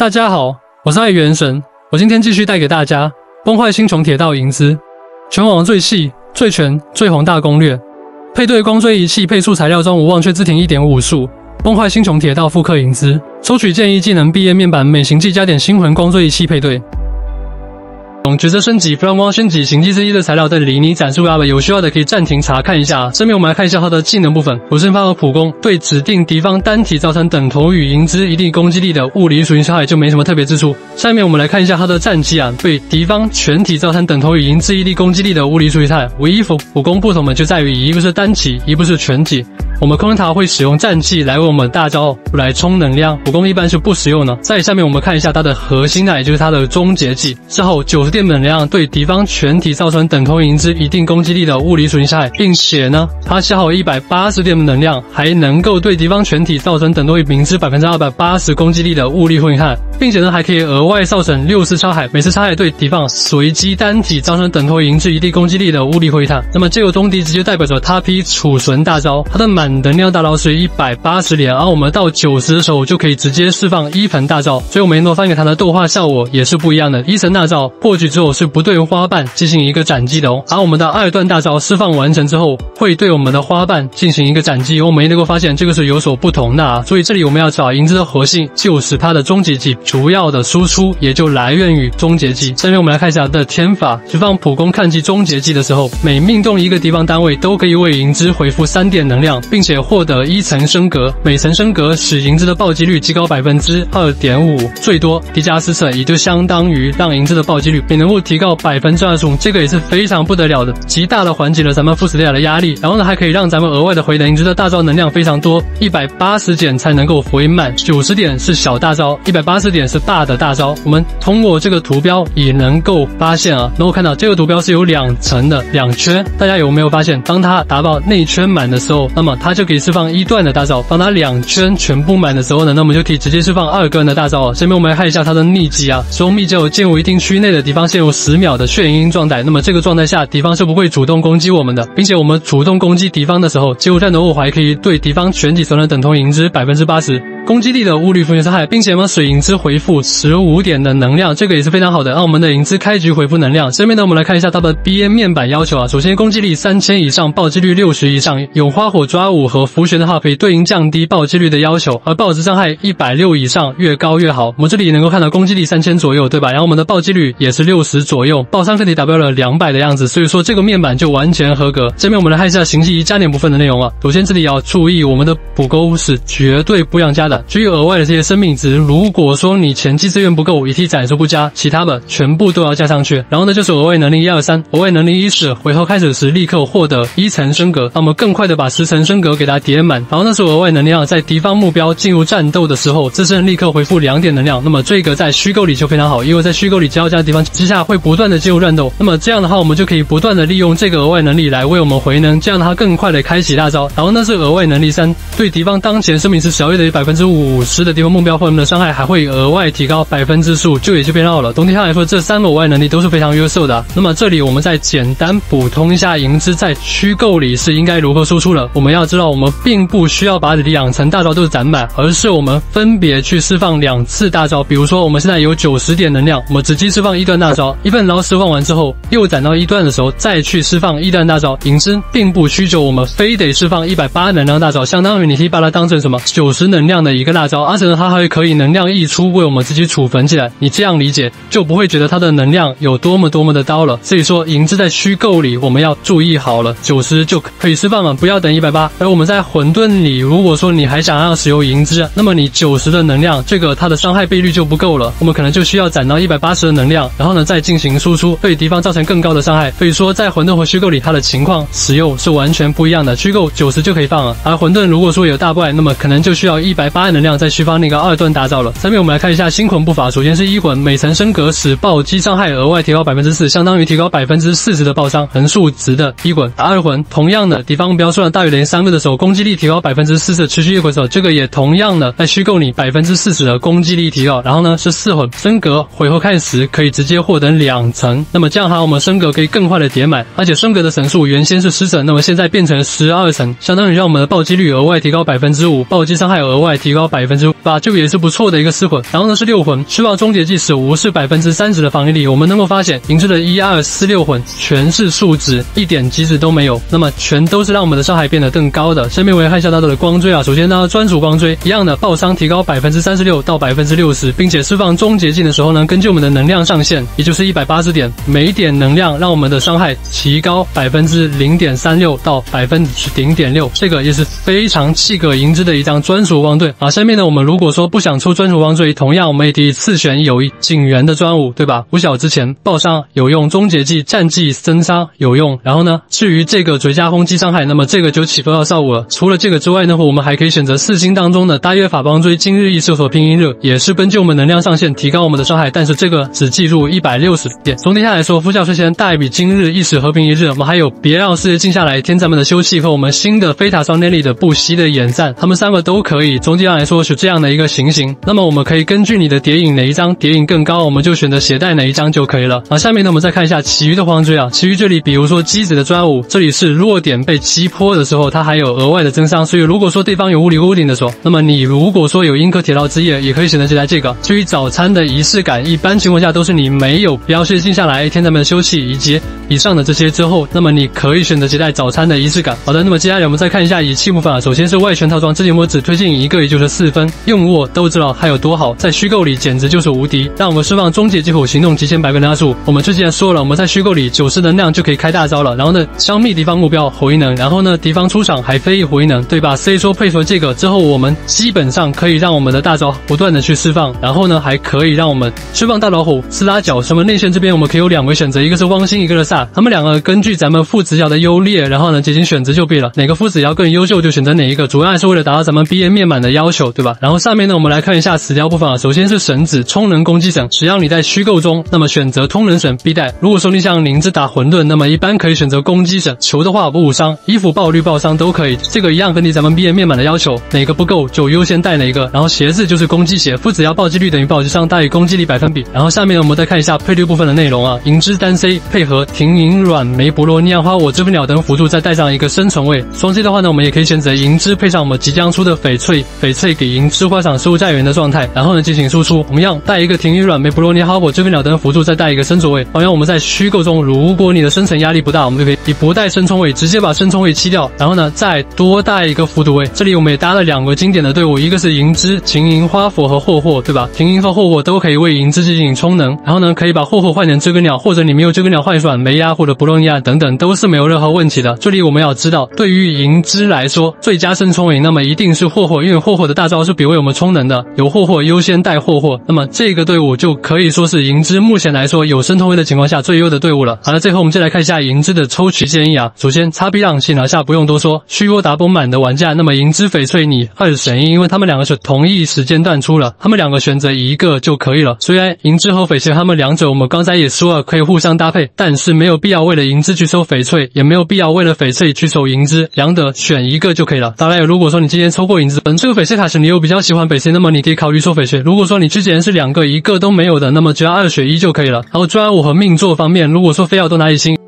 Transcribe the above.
大家好，我是爱元神，我今天继续带给大家《崩坏星穹铁道银之》全网最细、最全、最宏大攻略。配对光锥仪器配速材料中无忘却自停一点五速，崩坏星穹铁道复刻银之，抽取建议技能毕业面板每行技加点星魂光锥仪器配对。角色升级，From 光升级行迹之一的材料在离你展示外，有需要的可以暂停查看一下。这边我们来看一下它的技能部分：普生发和普攻，对指定敌方单体造成等同于银之一定攻击力的物理属性伤害，就没什么特别之处。下面我们来看一下它的战绩啊，对敌方全体造成等同于银之一定攻击力的物理属性伤害。唯一普普攻不同的就在于一个是单体，一个是全体。我们空塔会使用战绩来为我们大招来充能量，普攻一般是不使用的。在下面我们看一下它的核心呢，也就是它的终结技之后九十点能量对敌方全体造成等同于之一定攻击力的物理属性伤害，并且呢，它消耗一百八十点能量，还能够对敌方全体造成等同于明之百分之二百八十攻击力的物理混害，并且呢，还可以额外造成六次伤害，每次伤害对敌方随机单体造成等同于银之一定攻击力的物理混害。那么这个中敌直接代表着他批储存大招，它的满。能量大招是一百八十连，而我们到九十的时候就可以直接释放一盆大招，所以我们能发现它的动画效果也是不一样的。一层大招破局之后是不对花瓣进行一个斩击的哦，而我们的二段大招释放完成之后会对我们的花瓣进行一个斩击，我们能够发现这个是有所不同的啊。所以这里我们要找银子的核心就是它的终结技，主要的输出也就来源于终结技。下面我们来看一下它的天法，释放普攻看击终结技的时候，每命中一个敌方单位都可以为银之回复三点能量，并。并且获得一层升格，每层升格使银子的暴击率提高百分之二点五，最多叠加四次，也就相当于让银子的暴击率也能够提高百分之二十五，这个也是非常不得了的，极大的缓解了咱们副死掉的压力。然后呢，还可以让咱们额外的回能，银子的大招能量非常多，一百八十点才能够回满，九十点是小大招，一百八十点是大的大招。我们通过这个图标也能够发现啊，能够看到这个图标是有两层的两圈，大家有没有发现，当它达到内圈满的时候，那么它。它就可以释放一段的大招，当它两圈全部满的时候呢，那我们就可以直接释放二段的大招。下面我们来看一下它的秘籍啊，使用秘有进入一定区内的敌方陷入十秒的眩晕状态，那么这个状态下敌方是不会主动攻击我们的，并且我们主动攻击敌方的时候，进入战斗物还可以对敌方全体损失等同银之百分之八十。攻击力的物理负面伤害，并且我们水银之回复十五点的能量，这个也是非常好的。让我们的银之开局回复能量。下面呢，我们来看一下它的 B N 面板要求啊。首先，攻击力三千以上，暴击率六十以上，有花火抓五和浮旋的话，可以对应降低暴击率的要求。而暴击伤害一百六以上，越高越好。我们这里能够看到攻击力三千左右，对吧？然后我们的暴击率也是六十左右，爆伤肯定达标了两百的样子，所以说这个面板就完全合格。下面我们来看一下行迹加点部分的内容啊。首先这里要注意，我们的补钩是绝对不让加的，至于额外的。这些生命值，如果说你前期资源不够，遗体斩数不加，其他的全部都要加上去。然后呢，就是额外能力一二三，额外能力一是回合开始时立刻获得一层升格，那么更快的把十层升格给它叠满。然后呢是额外能量，在敌方目标进入战斗的时候，自身立刻回复两点能量。那么这个在虚构里就非常好，因为在虚构里只要加敌方之下会不断的进入战斗，那么这样的话我们就可以不断的利用这个额外能力来为我们回能，这样它更快的开启大招。然后呢是额外能力三，对敌方当前生命值小于等于百分之五十的敌方目标。或者的伤害还会额外提高百分之十五，就也就变绕了。总体上来说，这三个额外能力都是非常优秀的。那么这里我们再简单补充一下，银之在虚构里是应该如何输出的。我们要知道，我们并不需要把两层大招都是攒满，而是我们分别去释放两次大招。比如说，我们现在有九十点能量，我们直接释放一段大招，一份牢释放完之后，又攒到一段的时候再去释放一段大招。银身并不需求我们非得释放一百八能量大招，相当于你可以把它当成什么九十能量的一个大招，而且呢，它还。可以能量溢出为我们自己储存起来，你这样理解就不会觉得它的能量有多么多么的高了。所以说，银子在虚构里我们要注意好了，九十就可以释放了，不要等一百八。而我们在混沌里，如果说你还想要使用银之，那么你九十的能量，这个它的伤害倍率就不够了，我们可能就需要攒到一百八十的能量，然后呢再进行输出，对敌方造成更高的伤害。所以说，在混沌和虚构里，它的情况使用是完全不一样的。虚构九十就可以放了，而混沌如果说有大怪，那么可能就需要一百八的能量再去放那个二。段打造了。下面我们来看一下星魂步伐。首先是一魂，每层升格使暴击伤害额外提高百分之四，相当于提高百分之四十的爆伤横竖值的一魂。二魂，同样的，敌方目标数量大于等于三个的时候，攻击力提高百分之四十，持续一魂时候，这个也同样的在虚构里百分之四十的攻击力提高。然后呢是四魂，升格回合开始时可以直接获得两层，那么这样哈，我们升格可以更快的叠满，而且升格的层数原先是十层，那么现在变成十二层，相当于让我们的暴击率额外提高百分之五，暴击伤害额外提高百分之八，这个也是不错的。一个四魂，然后呢是六魂，施暴终结技使无视百分之三十的防御力。我们能够发现，银之的一二四六魂全是数值，一点机制都没有，那么全都是让我们的伤害变得更高高的。下面我来看一下它的光锥啊，首先呢专属光锥一样的爆伤提高百分之三十六到百分之六十，并且释放终结技的时候呢，根据我们的能量上限，也就是一百八十点，每点能量让我们的伤害提高百分之零点三六到百分之零点六，这个也是非常气可银之的一张专属光盾啊。下面呢，我们如果说不想出专属光锥，同样我们也可以次选有一警员的专武，对吧？五小之前爆伤有用，终结技战绩增伤有用。然后呢，至于这个追加轰击伤害，那么这个就起不到效果了。除了这个之外呢，我们还可以选择四星当中的大约法帮追今日意识和拼音热，也是根据我们能量上限提高我们的伤害，但是这个只计入一百六十点。总体下来说，呼啸睡前大比今日意识和平一日，我们还有别让世界静下来，天咱们的休息和我们新的菲塔双内力的不息的演战，他们三个都可以。总体上来说是这样的一个行形。那么我们可以根据你的叠影哪一张叠影更高，我们就选择携带哪一张就可以了。啊，下面呢我们再看一下其余的荒锥啊，其余这里比如说机子的专武，这里是弱点被击破的时候，它还有额外的增伤。所以如果说对方有物理屋顶的时候，那么你如果说有鹰科铁道之夜，也可以选择携带这个。至于早餐的仪式感，一般情况下都是你没有标示静下来，天咱们休息以及以上的这些之后，那么你可以选择携带早餐的仪式感。好的，那么接下来我们再看一下仪器部分啊，首先是外圈套装，这里我只推荐一个，也就是四分，用过都知道它有多好，在虚构里简直就是无敌。让我们释放终结之火行动极限百分之二十五。我们之前说了，我们在虚构里九十能量就可以开大招了，然后呢消灭敌方目标火一能，然后呢敌方出场还飞一火一能，对吧？所以说配合这个之后，我们基本上可以让我们的大招不断的去释放，然后呢还可以让我们释放大老虎、斯拉角。什么内线这边我们可以有两位选择，一个是汪星，一个是萨，他们两个根据咱们父子爻的优劣，然后呢进行选择就可以了，哪个父子要更优秀就选择哪一个，主要还是为了达到咱们毕业面板的要求，对吧？然后上面呢我们来看一下死雕部分啊，首先是神子充能攻击神，只要你在虚构中，那么选择通能神必带。如果说你想灵芝打混沌，那么一般可以。选择攻击神。球的话五五伤，衣服爆绿爆伤都可以，这个一样根据咱们毕业面板的要求，哪个不够就优先带哪一个。然后鞋子就是攻击鞋，父子要暴击率等于暴击伤大于攻击力百分比。然后下面呢我们再看一下配对部分的内容啊，银之单 C 配合停银银软莓博罗尼亚花我这份鸟灯辅助，再带上一个生存位。双 C 的话呢，我们也可以选择银枝配上我们即将出的翡翠，翡翠给银枝花场输入债源的状态，然后呢进行输出。同样带一个停银软梅博罗尼亚花我这份鸟灯辅助，再带一个生存位。同样我们在虚构中，如果你的生存压力不大，我们就可以以不带生存位直接把生存位弃掉，然后呢再多带一个辅助位。这里我们也搭了两个经典的队伍，一个是银之、秦银、花火和霍霍，对吧？停银和霍霍都可以为银枝进行充能，然后呢可以把霍霍换成知更鸟，或者你没有知更鸟换软梅呀或者博罗尼亚等等都是没有任何问题的。这里我们要知道，对于银之来说，最佳生存位那么一定是霍霍，因为霍霍的大招是比为我们充能的，有霍霍优先带霍霍，那么这个队伍就可以说是银之目前来说有生存位的情况下最优的队伍了。好了，最后我们再来看一下银之的抽取建议啊。首先，擦逼让请拿下，不用多说。虚波达崩满的玩家，那么银之翡翠你二选一，因为他们两个是同一时间段出了，他们两个选择一个就可以了。虽然银之和翡翠他们两者我们刚才也说了可以互相搭配，但是没有有必要为了银子去收翡翠，也没有必要为了翡翠去收银子，两者选一个就可以了。当然，如果说你今天抽过银子，本这个翡翠卡时你又比较喜欢翡翠，那么你可以考虑收翡翠。如果说你之前是两个一个都没有的，那么只要二选一就可以了。然后专武和命座方面，如果说非要都拿一星，